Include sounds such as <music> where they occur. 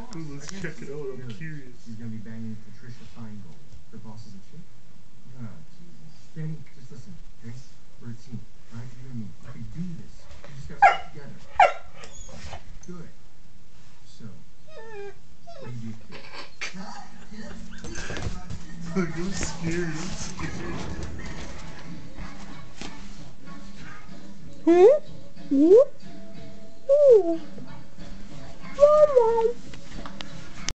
boss. Let's I check it out. I'm Really? curious. He's gonna be banging Patricia Feingold. Her boss is a chick. Oh, Jesus. Danny, just listen, okay? We're a team, right? You and me. We can do this. We just gotta stick together. Good. So, what do you do? <laughs> Look, I'm scared. I'm scared. Hmm? Hmm? Hmm? Mama.